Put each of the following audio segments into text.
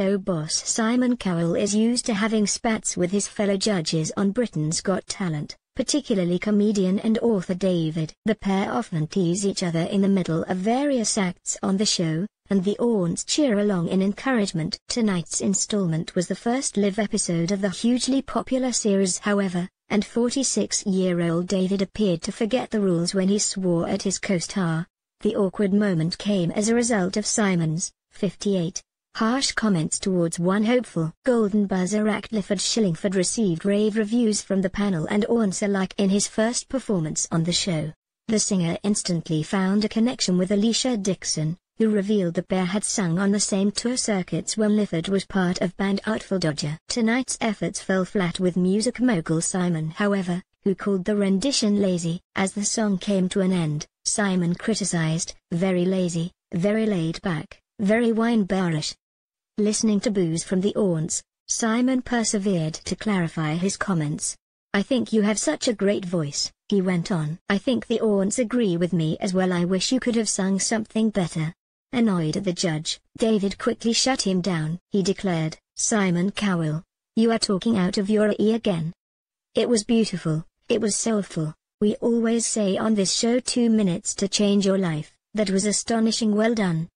show boss Simon Cowell is used to having spats with his fellow judges on Britain's Got Talent, particularly comedian and author David. The pair often tease each other in the middle of various acts on the show, and the aunts cheer along in encouragement. Tonight's installment was the first live episode of the hugely popular series however, and 46-year-old David appeared to forget the rules when he swore at his co-star. The awkward moment came as a result of Simon's, 58, harsh comments towards one hopeful Golden Buzzer act Clifford Shillingford received rave reviews from the panel and aunts alike in his first performance on the show. The singer instantly found a connection with Alesha Dixon, who revealed the pair had sung on the same tour circuits when Clifford was part of band Artful Dodger. Tonight's efforts fell flat with music mogul Simon however, who called the rendition lazy. As the song came to an end, Simon criticized, very lazy, very laid back, very wine barish. Listening to boos from the aunts, Simon persevered to clarify his comments. I think you have such a great voice, he went on. I think the aunts agree with me as well I wish you could have sung something better. Annoyed at the judge, David quickly shut him down. He declared, Simon Cowell, you are talking out of your ear again. It was beautiful, it was soulful, we always say on this show two minutes to change your life, that was astonishing well done.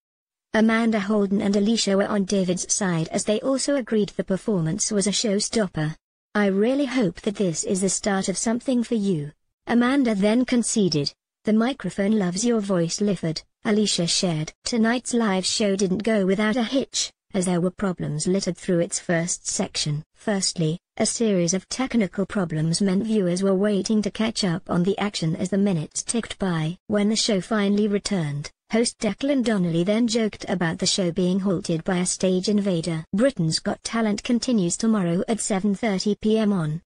Amanda Holden and Alesha were on David's side as they also agreed the performance was a showstopper. I really hope that this is the start of something for you. Amanda then conceded, the microphone loves your voice Clifford. Alesha shared. Tonight's live show didn't go without a hitch, as there were problems littered through its first section. Firstly, a series of technical problems meant viewers were waiting to catch up on the action as the minutes ticked by. When the show finally returned, host Declan Donnelly then joked about the show being halted by a stage invader. Britain's Got Talent continues tomorrow at 7.30 pm on